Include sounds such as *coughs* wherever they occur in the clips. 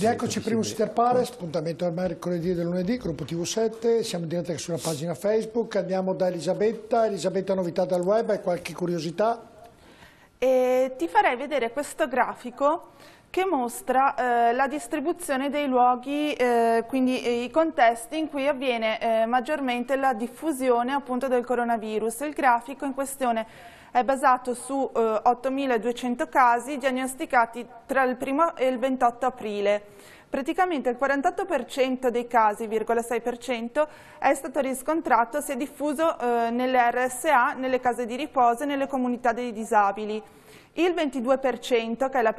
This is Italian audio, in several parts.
Eccoci, primo Sitter Pares, appuntamento al mercoledì e del lunedì, gruppo TV7, siamo in diretta sulla pagina Facebook, andiamo da Elisabetta, Elisabetta novità dal web, hai qualche curiosità? E ti farei vedere questo grafico che mostra eh, la distribuzione dei luoghi, eh, quindi eh, i contesti in cui avviene eh, maggiormente la diffusione appunto del coronavirus. Il grafico in questione è basato su 8.200 eh, casi diagnosticati tra il 1 e il 28 aprile. Praticamente il 48% dei casi, 6%, è stato riscontrato, si è diffuso eh, nelle RSA, nelle case di riposo e nelle comunità dei disabili il 22%, che è la,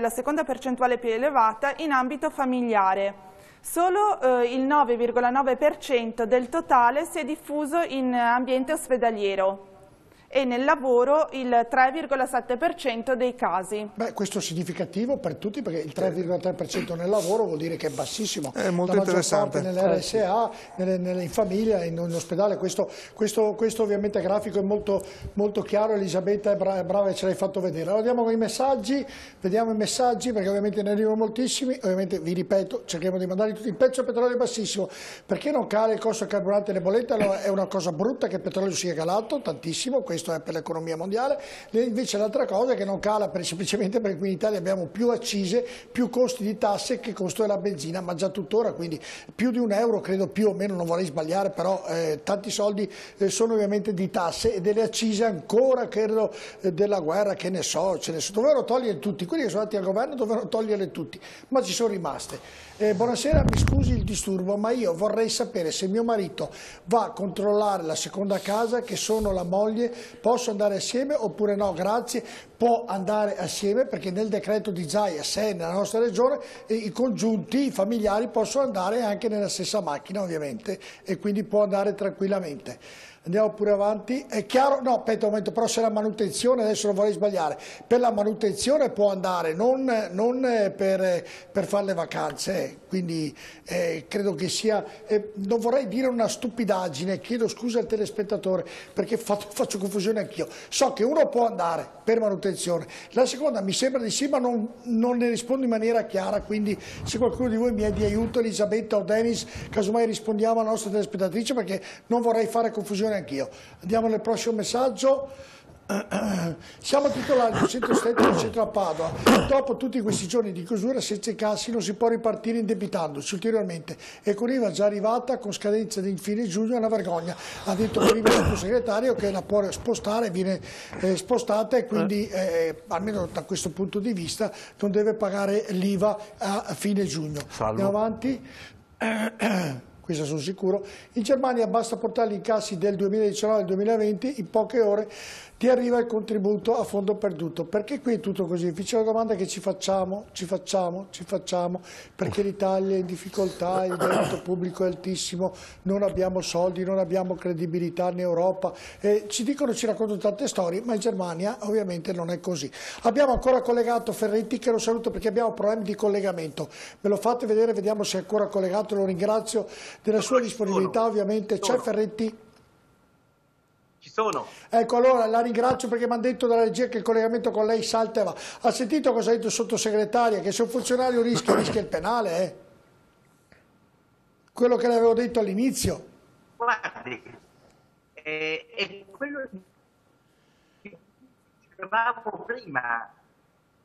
la, seconda percentuale più elevata, in ambito familiare. Solo eh, il 9,9% del totale si è diffuso in ambiente ospedaliero e nel lavoro il 3,7% dei casi. Beh, questo è significativo per tutti perché il 3,3% nel lavoro vuol dire che è bassissimo. È molto La interessante. nelle RSA, nelle, nelle, in famiglia, in, in ospedale, questo, questo, questo, ovviamente grafico è molto, molto chiaro, Elisabetta è brava, brava e ce l'hai fatto vedere. Allora andiamo con i messaggi, vediamo i messaggi perché ovviamente ne arrivano moltissimi, ovviamente vi ripeto, cerchiamo di mandarli tutti. Il pezzo del petrolio è bassissimo, perché non cala il costo del carburante e le bollette? Allora è una cosa brutta che il petrolio sia calato tantissimo, questo è per l'economia mondiale, invece l'altra cosa è che non cala per, semplicemente perché qui in Italia abbiamo più accise, più costi di tasse che costo della benzina, ma già tuttora, quindi più di un euro, credo più o meno, non vorrei sbagliare, però eh, tanti soldi eh, sono ovviamente di tasse e delle accise ancora, credo, eh, della guerra, che ne so, ce ne so, dovevano togliere tutti, quelli che sono andati al governo dovevano toglierle tutti, ma ci sono rimaste. Eh, buonasera, mi scusi il disturbo, ma io vorrei sapere se mio marito va a controllare la seconda casa, che sono la moglie, posso andare assieme oppure no? Grazie. Può andare assieme perché nel decreto di Zaia, se è nella nostra regione, eh, i congiunti, i familiari possono andare anche nella stessa macchina ovviamente e quindi può andare tranquillamente. Andiamo pure avanti. È chiaro? No, aspetta un momento, però se la manutenzione, adesso non vorrei sbagliare, per la manutenzione può andare, non, non per, per, fare le vacanze, eh. quindi eh, credo che sia, eh, non vorrei dire una stupidaggine, chiedo scusa al telespettatore perché faccio, *laughs* faccio confusione anch'io. So che uno può andare per manutenzione, la seconda mi sembra di sì ma non, non ne rispondo in maniera chiara, quindi se qualcuno di voi mi è di aiuto, Elisabetta o Denis, casomai rispondiamo alla nostra telespettatrice perché non vorrei fare confusione anch'io. Andiamo nel prossimo messaggio. Siamo titolari del centro stretto del centro a Padova. Dopo tutti questi giorni di chiusura senza i cassi non si può ripartire indebitandosi ulteriormente e con IVA già arrivata con scadenza di fine giugno è una vergogna. Ha detto prima il sottosegretario che la può spostare, viene eh, spostata e quindi eh, almeno da questo punto di vista non deve pagare l'IVA a fine giugno. Salvo. Andiamo avanti. *clears throat* questo sono sicuro. In Germania basta portare gli incassi del 2019 al 2020 in poche ore ti arriva il contributo a fondo perduto. Perché qui è tutto così? Difficile la domanda che ci facciamo, ci facciamo, ci facciamo, perché l'Italia è in difficoltà, il debito pubblico è altissimo, non abbiamo soldi, non abbiamo credibilità in Europa. Eh, ci dicono, ci raccontano tante storie, ma in Germania ovviamente non è così. Abbiamo ancora collegato Ferretti, che lo saluto perché abbiamo problemi di collegamento. Me lo fate vedere, vediamo se è ancora collegato, lo ringrazio della sua disponibilità, ovviamente. C'è Ferretti? Ci sono. Ecco, allora la ringrazio perché mi hanno detto dalla regia che il collegamento con lei salta e va. Ha sentito cosa ha detto il sottosegretaria? Che se un funzionario rischia, *coughs* rischia il penale, eh? Quello che le avevo detto all'inizio. Guardi, eh, è quello che dicevamo prima,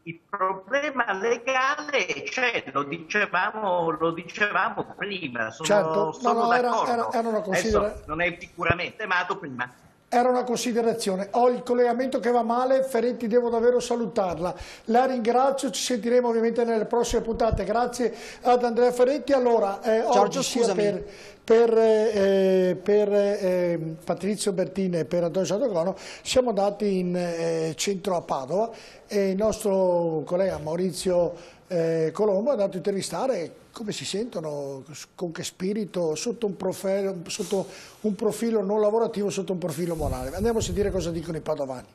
il problema legale c'è, lo dicevamo, lo dicevamo prima, sono, certo. sono no, no, era, era, era una considerazione. Non è sicuramente, ma prima era una considerazione. Ho il collegamento che va male, Ferretti devo davvero salutarla. La ringrazio, ci sentiremo ovviamente nelle prossime puntate. Grazie ad Andrea Ferretti. Allora, eh, oggi sia per, per, eh, per eh, Patrizio Bertini e per Antonio Santocrono siamo andati in eh, centro a Padova e il nostro collega Maurizio eh, Colombo è andato a intervistare come si sentono, con che spirito, sotto un, profilo, sotto un profilo non lavorativo, sotto un profilo morale. Andiamo a sentire cosa dicono i padovani.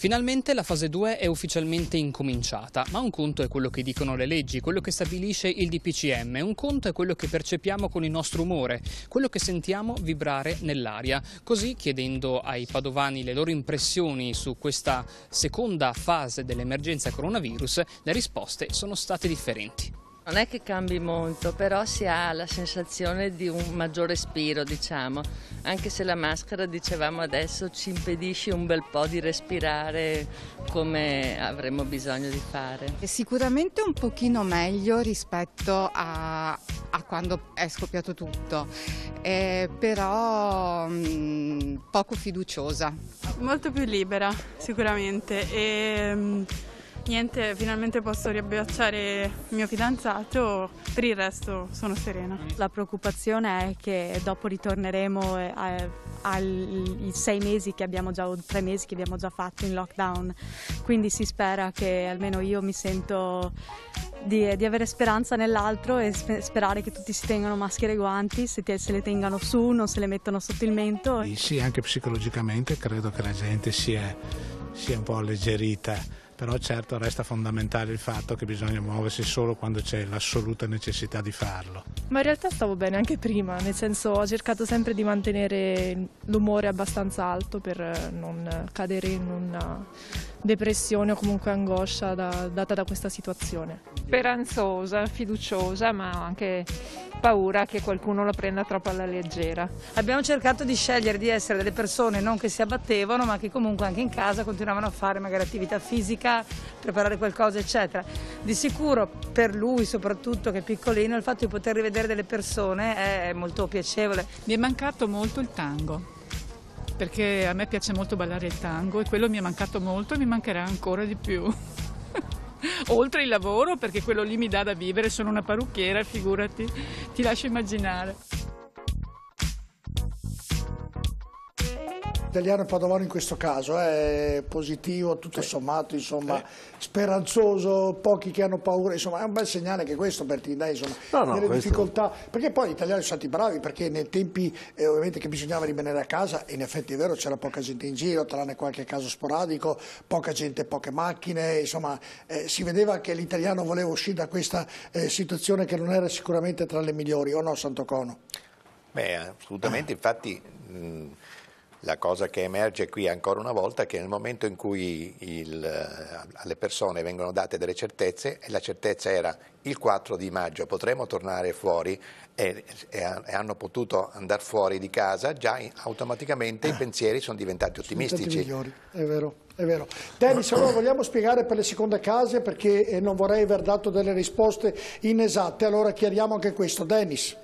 Finalmente la fase 2 è ufficialmente incominciata, ma un conto è quello che dicono le leggi, quello che stabilisce il DPCM, un conto è quello che percepiamo con il nostro umore, quello che sentiamo vibrare nell'aria. Così, chiedendo ai padovani le loro impressioni su questa seconda fase dell'emergenza coronavirus, le risposte sono state differenti. Non è che cambi molto, però si ha la sensazione di un maggior respiro, diciamo, anche se la maschera, dicevamo adesso, ci impedisce un bel po' di respirare come avremmo bisogno di fare. Sicuramente un pochino meglio rispetto a, a quando è scoppiato tutto, eh, però mh, mm, poco fiduciosa. Molto più libera, sicuramente. E, mh, mm, Niente, finalmente posso riabbracciare il mio fidanzato, per il resto sono serena. La preoccupazione è che dopo ritorneremo ai sei mesi che abbiamo già, o tre mesi che abbiamo già fatto in lockdown, quindi si spera che almeno io mi sento di, di avere speranza nell'altro e sperare che tutti si tengano maschere e guanti, se, te, se le tengano su, non se le mettono sotto il mento. Sì, anche psicologicamente credo che la gente sia, sia un po' alleggerita però certo resta fondamentale il fatto che bisogna muoversi solo quando c'è l'assoluta necessità di farlo. Ma in realtà stavo bene anche prima, nel senso ho cercato sempre di mantenere l'umore abbastanza alto per non cadere in una depressione o comunque angoscia da, data da questa situazione. Speranzosa, fiduciosa, ma anche paura che qualcuno lo prenda troppo alla leggera. Abbiamo cercato di scegliere di essere delle persone non che si abbattevano, ma che comunque anche in casa continuavano a fare magari attività fisica, preparare qualcosa, eccetera. Di sicuro per lui, soprattutto che è piccolino, il fatto di poter rivedere delle persone è molto piacevole. Mi è mancato molto il tango perché a me piace molto ballare il tango e quello mi è mancato molto e mi mancherà ancora di più. *laughs* Oltre il lavoro, perché quello lì mi dà da vivere, sono una parrucchiera, figurati, ti lascio immaginare. Italiano e padovano in questo caso è eh, positivo, tutto sommato, insomma, speranzoso, pochi che hanno paura, insomma è un bel segnale che questo Bertina, insomma, no, no, delle questo... difficoltà, perché poi gli italiani sono stati bravi, perché nei tempi eh, ovviamente che bisognava rimanere a casa, in effetti è vero c'era poca gente in giro, tranne qualche caso sporadico, poca gente, poche macchine, insomma eh, si vedeva che l'italiano voleva uscire da questa eh, situazione che non era sicuramente tra le migliori, o no Santocono? Beh, assolutamente, infatti... Mh, la cosa che emerge qui ancora una volta è che nel momento in cui il, eh, alle persone vengono date delle certezze, e la certezza era il 4 di maggio potremo tornare fuori e, e, hanno potuto andare fuori di casa, già automaticamente i pensieri sono diventati ottimistici. Sono migliori, è vero. È vero. Dennis, allora vogliamo spiegare per le seconde case perché eh, non vorrei aver dato delle risposte inesatte, allora chiariamo anche questo. Dennis.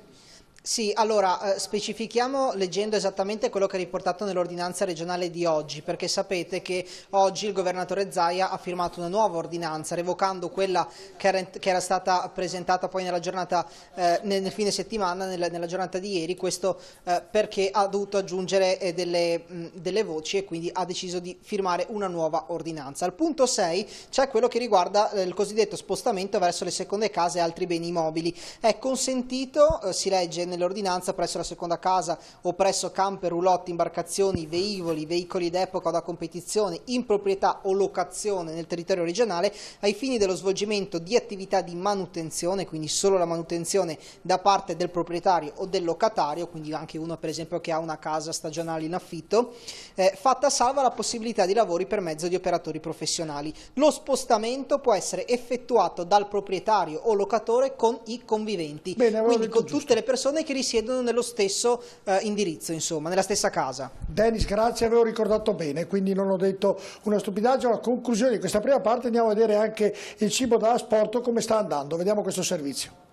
Sì, allora eh, specifichiamo leggendo esattamente quello che è riportato nell'ordinanza regionale di oggi, perché sapete che oggi il governatore Zaia ha firmato una nuova ordinanza, revocando quella che era, che era stata presentata poi nella giornata, eh, nel, fine settimana, nella, nella, giornata di ieri, questo eh, perché ha dovuto aggiungere eh, delle, mh, delle, voci e quindi ha deciso di firmare una nuova ordinanza. Al punto 6 c'è quello che riguarda eh, il cosiddetto spostamento verso le seconde case e altri beni immobili. È consentito, si legge nel nell'ordinanza presso la seconda casa o presso camper, roulotte, imbarcazioni, veicoli, veicoli d'epoca o da competizione in proprietà o locazione nel territorio regionale ai fini dello svolgimento di attività di manutenzione, quindi solo la manutenzione da parte del proprietario o del locatario, quindi anche uno per esempio che ha una casa stagionale in affitto, eh, fatta salva la possibilità di lavori per mezzo di operatori professionali. Lo spostamento può essere effettuato dal proprietario o locatore con i conviventi, Bene, quindi con giusto. tutte le persone che risiedono nello stesso eh, indirizzo, insomma, nella stessa casa. Dennis, grazie, avevo ricordato bene, quindi non ho detto una stupidaggine. A conclusione di questa prima parte andiamo a vedere anche il cibo da asporto come sta andando. Vediamo questo servizio.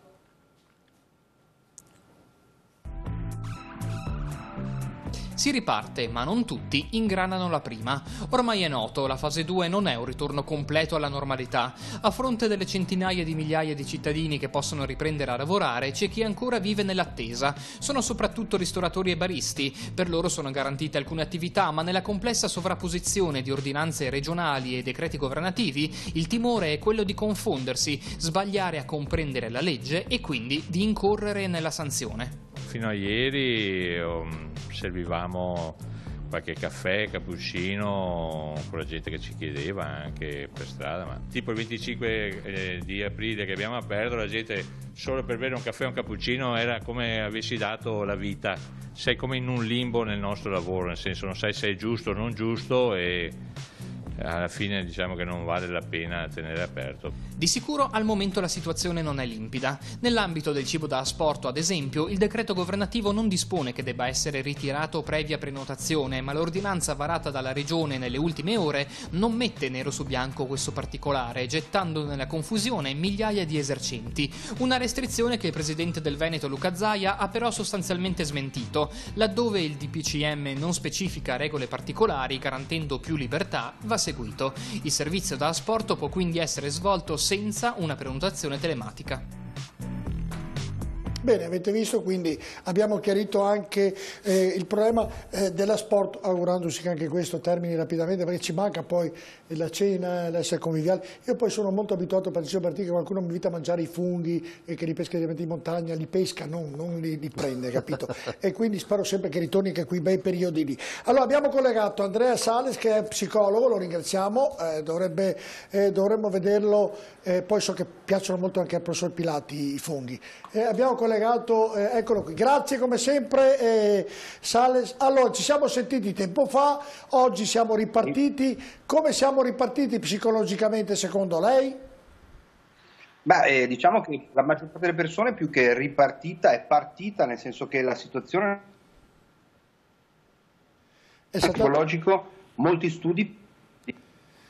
Si riparte, ma non tutti ingranano la prima. Ormai è noto, la fase 2 non è un ritorno completo alla normalità. A fronte delle centinaia di migliaia di cittadini che possono riprendere a lavorare, c'è chi ancora vive nell'attesa. Sono soprattutto ristoratori e baristi. Per loro sono garantite alcune attività, ma nella complessa sovrapposizione di ordinanze regionali e decreti governativi, il timore è quello di confondersi, sbagliare a comprendere la legge e quindi di incorrere nella sanzione. Fino a ieri um, servivamo qualche caffè, cappuccino con la gente che ci chiedeva anche per strada, ma tipo il 25 eh, di aprile che abbiamo aperto la gente solo per bere un caffè o un cappuccino era come avessi dato la vita, sei come in un limbo nel nostro lavoro, nel senso non sai se è giusto o non giusto e alla fine diciamo che non vale la pena tenere aperto. Di sicuro al momento la situazione non è limpida. Nell'ambito del cibo da asporto, ad esempio, il decreto governativo non dispone che debba essere ritirato previa prenotazione, ma l'ordinanza varata dalla Regione nelle ultime ore non mette nero su bianco questo particolare, gettando nella confusione migliaia di esercenti. Una restrizione che il presidente del Veneto Luca Zaia ha però sostanzialmente smentito. Laddove il DPCM non specifica regole particolari garantendo più libertà, va seguito. Il servizio da asporto può quindi essere svolto senza una prenotazione telematica. Bene, avete visto, quindi abbiamo chiarito anche eh, il problema eh, della sport, augurandosi che anche questo termini rapidamente, perché ci manca poi la cena, l'essere conviviali. Io poi sono molto abituato, per partecipo partire, che qualcuno mi invita a mangiare i funghi e che li pesca direttamente in montagna, li pesca, non, non li, li, prende, capito? *laughs* e quindi spero sempre che ritorni anche quei bei periodi lì. Allora, abbiamo collegato Andrea Sales, che è psicologo, lo ringraziamo, eh, dovrebbe, eh, dovremmo vederlo, eh, poi so che piacciono molto anche al professor Pilati i funghi. abbiamo collegato collegato, eh, eccolo qui. Grazie come sempre eh, Sales. Allora, ci siamo sentiti tempo fa, oggi siamo ripartiti. Come siamo ripartiti psicologicamente secondo lei? Beh, eh, diciamo che la maggior parte delle persone più che ripartita è partita, nel senso che la situazione è psicologico, molti studi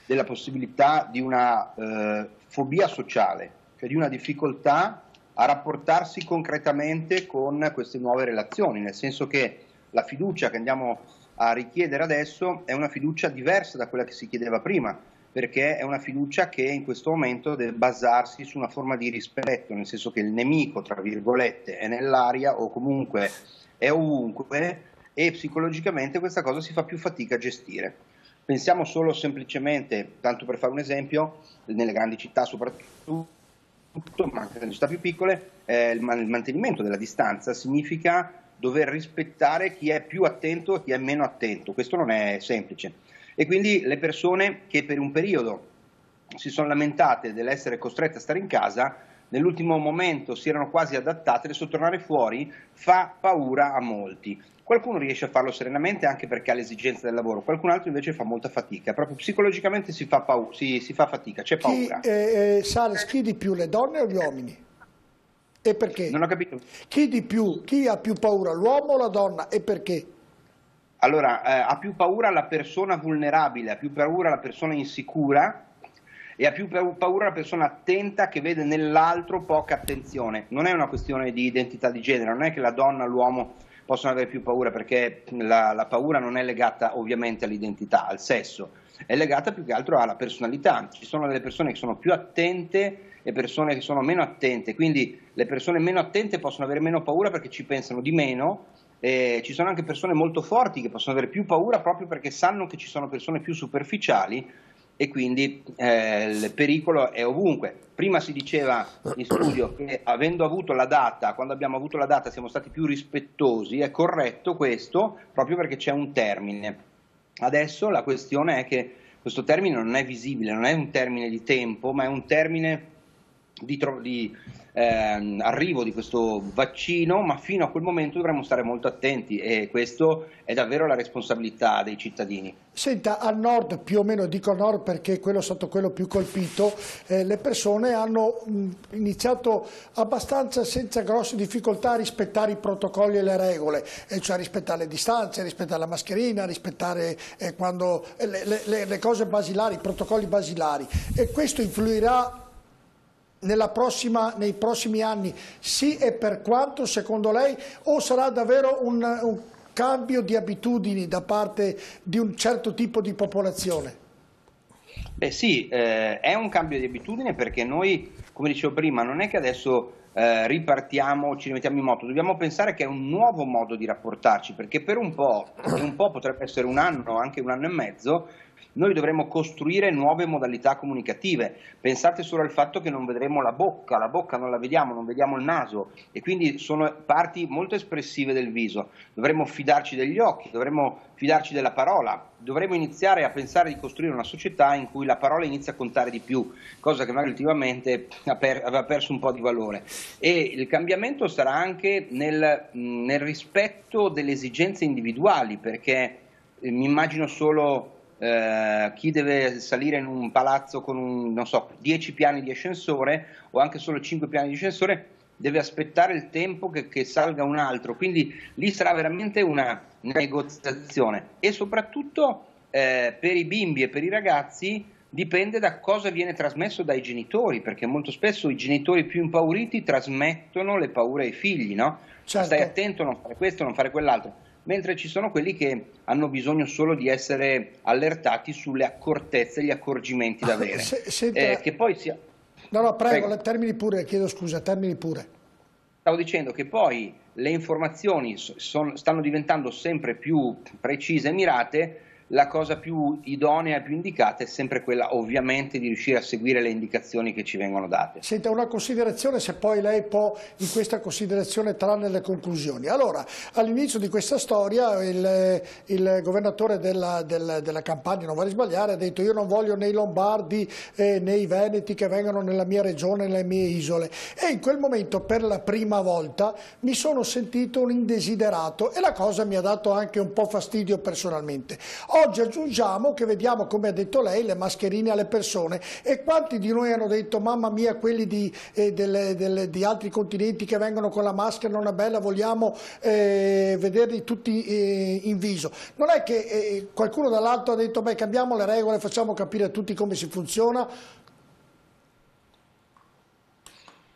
della possibilità di una eh, fobia sociale, cioè di una difficoltà a rapportarsi concretamente con queste nuove relazioni, nel senso che la fiducia che andiamo a richiedere adesso è una fiducia diversa da quella che si chiedeva prima, perché è una fiducia che in questo momento deve basarsi su una forma di rispetto, nel senso che il nemico, tra virgolette, è nell'aria o comunque è ovunque e psicologicamente questa cosa si fa più fatica a gestire. Pensiamo solo semplicemente, tanto per fare un esempio, nelle grandi città soprattutto, tutto, ma anche nelle città più piccole, eh, il mantenimento della distanza significa dover rispettare chi è più attento e chi è meno attento. Questo non è semplice. E quindi le persone che per un periodo si sono lamentate dell'essere costrette a stare in casa, nell'ultimo momento si erano quasi adattate, adesso tornare fuori fa paura a molti. Qualcuno riesce a farlo serenamente anche perché ha l'esigenza del lavoro, qualcun altro invece fa molta fatica, proprio psicologicamente si fa, si, si fa fatica, c'è paura. Chi, eh, eh, Sales, chi di più, le donne o gli uomini? E perché? Non ho capito. Chi di più, chi ha più paura, l'uomo o la donna e perché? Allora, eh, ha più paura la persona vulnerabile, ha più paura la persona insicura e ha più paura la persona attenta che vede nell'altro poca attenzione. Non è una questione di identità di genere, non è che la donna, l'uomo possono avere più paura perché la, la paura non è legata ovviamente all'identità, al sesso, è legata più che altro alla personalità. Ci sono delle persone che sono più attente e persone che sono meno attente, quindi le persone meno attente possono avere meno paura perché ci pensano di meno. Eh, ci sono anche persone molto forti che possono avere più paura proprio perché sanno che ci sono persone più superficiali e quindi eh, il pericolo è ovunque. Prima si diceva in studio che avendo avuto la data, quando abbiamo avuto la data siamo stati più rispettosi, è corretto questo proprio perché c'è un termine. Adesso la questione è che questo termine non è visibile, non è un termine di tempo, ma è un termine di, di eh, arrivo di questo vaccino, ma fino a quel momento dovremmo stare molto attenti e questo è davvero la responsabilità dei cittadini. Senta, al nord, più o meno dico nord perché quello è stato quello più colpito, eh, le persone hanno mh, iniziato abbastanza senza grosse difficoltà a rispettare i protocolli e le regole, e cioè rispettare le distanze, rispettare la mascherina, rispettare eh, quando, eh, le, le, le cose basilari, i protocolli basilari e questo influirà prossima, nei prossimi anni sì e per quanto secondo lei o sarà davvero un, un cambio di abitudini da parte di un certo tipo di popolazione? Beh sì, eh, è un cambio di abitudine perché noi, come dicevo prima, non è che adesso eh, ripartiamo, ci rimettiamo in moto, dobbiamo pensare che è un nuovo modo di rapportarci perché per un po', un po' potrebbe essere un anno, anche un anno e mezzo, Noi dovremmo costruire nuove modalità comunicative. Pensate solo al fatto che non vedremo la bocca, la bocca non la vediamo, non vediamo il naso e quindi sono parti molto espressive del viso. Dovremmo fidarci degli occhi, dovremmo fidarci della parola, dovremmo iniziare a pensare di costruire una società in cui la parola inizia a contare di più, cosa che magari ultimamente aveva perso un po' di valore. E il cambiamento sarà anche nel, nel rispetto delle esigenze individuali, perché eh, mi immagino solo eh, chi deve salire in un palazzo con un, non so, 10 piani di ascensore o anche solo 5 piani di ascensore deve aspettare il tempo che, che salga un altro, quindi lì sarà veramente una, negoziazione e soprattutto eh, per i bimbi e per i ragazzi dipende da cosa viene trasmesso dai genitori, perché molto spesso i genitori più impauriti trasmettono le paure ai figli, no? Certo. Stai attento a non fare questo, non fare quell'altro mentre ci sono quelli che hanno bisogno solo di essere allertati sulle accortezze e gli accorgimenti da avere. Se, senta... eh, che poi sia... No, no, prego, prego. termini pure, chiedo scusa, termini pure. Stavo dicendo che poi le informazioni son, stanno diventando sempre più precise e mirate la cosa più idonea e più indicata è sempre quella ovviamente di riuscire a seguire le indicazioni che ci vengono date. Senta una considerazione se poi lei può in questa considerazione trarne le conclusioni. Allora, all'inizio di questa storia il, il governatore della, della, della, campagna, non vorrei sbagliare, ha detto io non voglio né i lombardi eh, né i veneti che vengono nella mia regione, nelle mie isole e in quel momento per la prima volta mi sono sentito un indesiderato e la cosa mi ha dato anche un po' fastidio personalmente. Oggi aggiungiamo che vediamo, come ha detto lei, le mascherine alle persone e quanti di noi hanno detto mamma mia quelli di, eh, delle, delle, di altri continenti che vengono con la maschera non è bella, vogliamo eh, vederli tutti eh, in viso. Non è che eh, qualcuno dall'alto ha detto beh cambiamo le regole, facciamo capire a tutti come si funziona,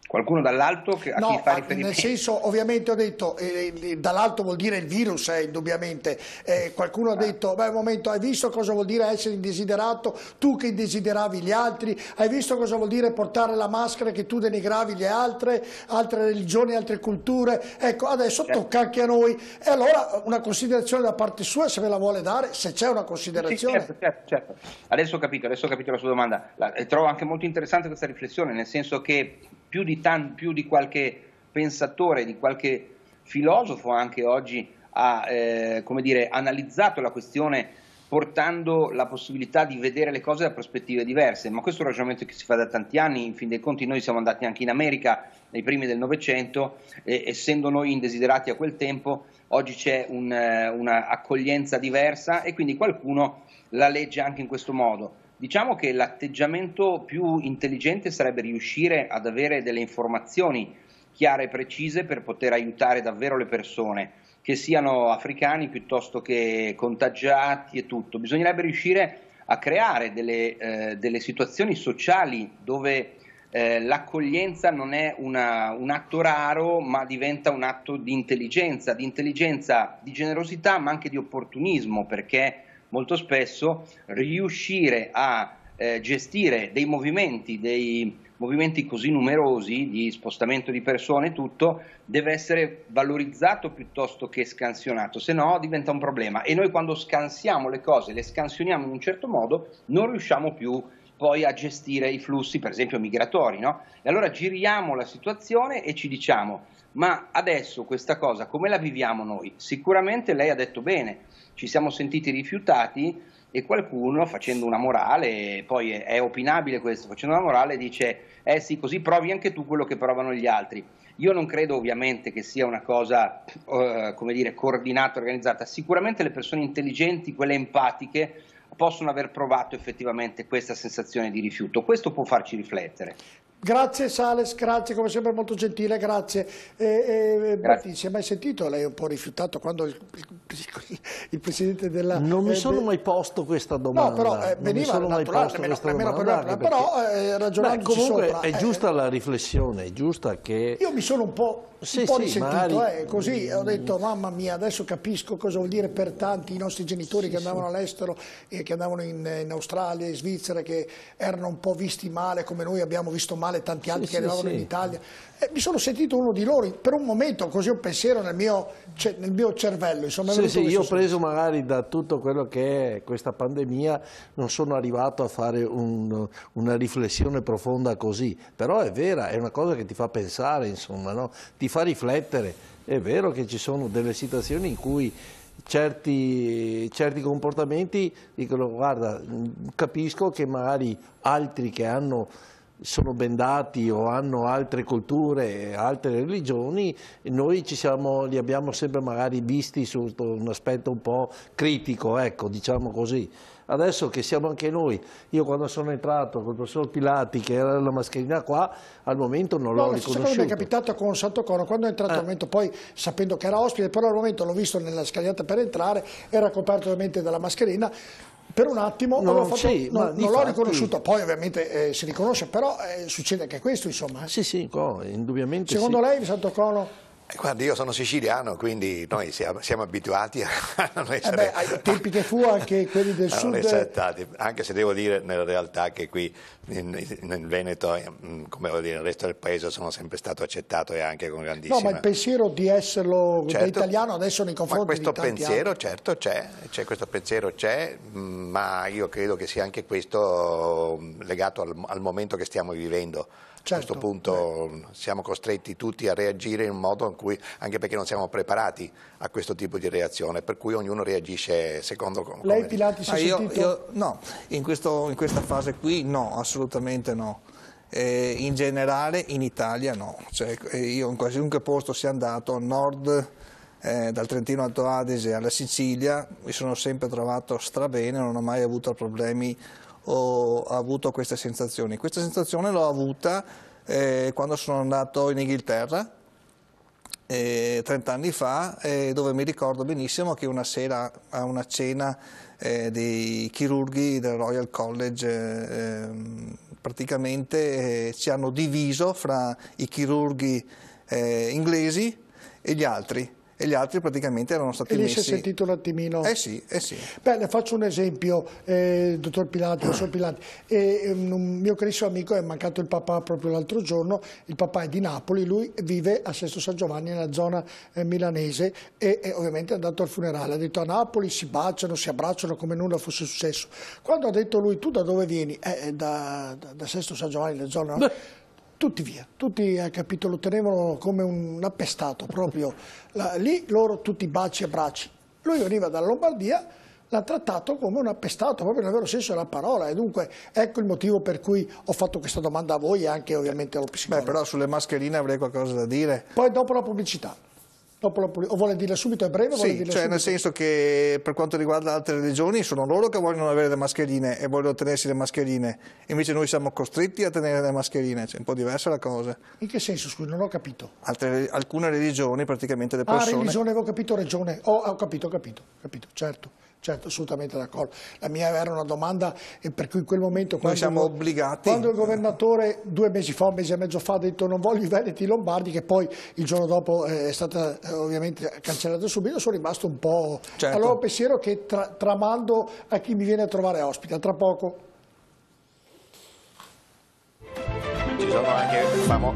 Qualcuno dall'alto a no, chi fa riferimento? nel senso, ovviamente ho detto, eh, eh, dall'alto vuol dire il virus, eh, indubbiamente. Eh, qualcuno ha ah. detto, beh, un momento, hai visto cosa vuol dire essere indesiderato? Tu che indesideravi gli altri? Hai visto cosa vuol dire portare la maschera che tu denigravi le altre, altre religioni, altre culture? Ecco, adesso certo. tocca anche a noi. E allora una considerazione da parte sua, se me la vuole dare, se c'è una considerazione. Sì, certo, certo, certo. Adesso ho capito, adesso ho capito la sua domanda. La, trovo anche molto interessante questa riflessione, nel senso che più di, tan, più di qualche pensatore, di qualche filosofo anche oggi ha eh, dire, analizzato la questione portando la possibilità di vedere le cose da prospettive diverse, ma questo è un ragionamento che si fa da tanti anni, in fin dei conti noi siamo andati anche in America nei primi del Novecento, essendo noi indesiderati a quel tempo, oggi c'è un, eh, diversa e quindi qualcuno la legge anche in questo modo. Diciamo che l'atteggiamento più intelligente sarebbe riuscire ad avere delle informazioni chiare e precise per poter aiutare davvero le persone, che siano africani piuttosto che contagiati e tutto. Bisognerebbe riuscire a creare delle, eh, delle situazioni sociali dove eh, l'accoglienza non è una, un atto raro, ma diventa un atto di intelligenza, di intelligenza, di generosità, ma anche di opportunismo, perché molto spesso riuscire a eh, gestire dei movimenti, dei movimenti così numerosi di spostamento di persone e tutto, deve essere valorizzato piuttosto che scansionato, se no diventa un problema. E noi quando scansiamo le cose, le scansioniamo in un certo modo, non riusciamo più poi a gestire i flussi, per esempio migratori. No? E allora giriamo la situazione e ci diciamo, ma adesso questa cosa come la viviamo noi? Sicuramente lei ha detto bene, ci siamo sentiti rifiutati e qualcuno facendo una morale, poi è, opinabile questo, facendo una morale dice eh sì, così provi anche tu quello che provano gli altri. Io non credo ovviamente che sia una cosa, uh, come dire, coordinata, organizzata, sicuramente le persone intelligenti, quelle empatiche, possono aver provato effettivamente questa sensazione di rifiuto. Questo può farci riflettere. Grazie Sales, grazie, come sempre molto gentile, grazie. Eh, eh, grazie. si è mai sentito lei un po' rifiutato quando il, il, il Presidente della... Non mi eh, sono mai posto questa domanda. No, però eh, veniva naturale, nemmeno, nemmeno per però eh, ragionandoci beh, comunque sopra, è eh, giusta la riflessione, è giusta che... Io mi sono un po' sì, un po' sì, risentito, magari... eh, così ho detto mamma mia adesso capisco cosa vuol dire per tanti i nostri genitori sì, che andavano all'estero e che andavano in, in Australia e in Svizzera che erano un po' visti male come noi abbiamo visto male male tanti altri Sì, che arrivavano sì. in Italia. E mi sono sentito uno di loro, per un momento così un pensiero nel mio, nel mio cervello. Insomma, Sì, sì, io ho preso magari da tutto quello che è questa pandemia, non sono arrivato a fare un- una riflessione profonda così, però è vera, è una cosa che ti fa pensare, insomma, no? ti fa riflettere. È vero che ci sono delle situazioni in cui certi, certi comportamenti dicono guarda, capisco che magari altri che hanno sono bendati o hanno altre culture, altre religioni, noi ci siamo, li abbiamo sempre magari visti sotto un aspetto un po' critico, ecco, diciamo così. Adesso che siamo anche noi, io quando sono entrato col professor Pilati che era la mascherina qua, al momento non No, l'ho la stessa cosa mi è riconosciuto. capitato con Santo Coro, quando è entrato al momento poi sapendo che era ospite, però al momento l'ho visto nella scagliata per entrare, era coperto ovviamente dalla mascherina, per un attimo No, l'ho fatto- sì, non, non l'ho riconosciuto, poi ovviamente eh, si riconosce, però eh, succede anche questo insomma. eh. Sì, sì, indubbiamente Secondo sì. lei Santo Coro? Eh, Guardi, io sono siciliano, quindi noi siamo, siamo abituati *laughs* a non Eh essere... beh, ai tempi che fu anche quelli del sud... stati, anche se devo dire nella realtà che qui nel Veneto, eh, mh, come vuol dire, nel resto del paese sono sempre stato accettato e anche con No, grandissima... ma il pensiero di esserlo da Certo. italiano adesso nei Ma confronti questo di tanti pensiero altri. certo c'è, c'è, questo pensiero c'è, mh, ma io credo che sia anche questo mh, legato al, al momento che stiamo vivendo. A Certo. questo punto mh, siamo costretti tutti a reagire in un modo in cui, anche perché non siamo preparati a questo tipo di reazione, per cui ognuno reagisce secondo come... Lei Pilati si è Ah, io, sentito? io- no, in, questo- in questa fase qui no, assolutamente no. Eh, in generale in Italia no, cioè, eh, io in qualunque posto sia andato, al nord, eh, dal Trentino Alto Adige alla Sicilia, mi sono sempre trovato strabene, non ho mai avuto problemi o avuto queste sensazioni. Questa sensazione l'ho avuta eh, quando sono andato in Inghilterra, eh, 30 anni fa, eh, dove mi ricordo benissimo che una sera a una cena eh, dei chirurghi del Royal College eh, ehm, praticamente eh, ci hanno diviso fra i chirurghi inglesi e gli altri e gli altri praticamente erano stati E lì si è messi sentito un attimino... eh sì, eh sì. Beh, le faccio un esempio, eh, dottor Pilati, professor Pilati. Eh, ehm, un mio carissimo amico è mancato il papà proprio l'altro giorno, il papà è di Napoli, lui vive a Sesto San Giovanni nella zona eh, milanese e, e ovviamente è andato al funerale, ha detto a Napoli si baciano, si abbracciano come nulla fosse successo. Quando ha detto lui tu da dove vieni? Eh, da, da- da Sesto San Giovanni, la zona... no? Tutti via, tutti ha capito, lo tenevano come un appestato proprio. La- lì loro tutti baci e abbracci. Lui veniva dalla Lombardia, l'ha trattato come un appestato, proprio nel vero senso della parola. E dunque ecco il motivo per cui ho fatto questa domanda a voi e anche ovviamente allo Beh, psicologo. però sulle mascherine avrei qualcosa da dire. Poi dopo la pubblicità. Dopo la pubblic- o vuole dirla subito, è breve? o vuole Sì, cioè subito? nel senso che per quanto riguarda altre religioni sono loro che vogliono avere le mascherine e vogliono tenersi le mascherine, invece noi siamo costretti a tenere le mascherine, c'è un po' diversa la cosa. In che senso, scusi, non ho capito. Altre- alcune religioni, praticamente le Ah, persone... religione, avevo capito regione. Oh, ho capito, ho capito, ho capito, certo, certo, assolutamente d'accordo. La mia era una domanda e per cui in quel momento... Quando siamo il- obbligati. Quando il governatore due mesi fa, un mese e mezzo fa, ha detto non voglio i veneti lombardi, che poi il giorno dopo eh, è stata eh, ovviamente cancellata subito, sono rimasto un po'... Certo. Allora pensiero che tra- tramando a chi mi viene a trovare ospite, a tra poco. Ci sono anche famo-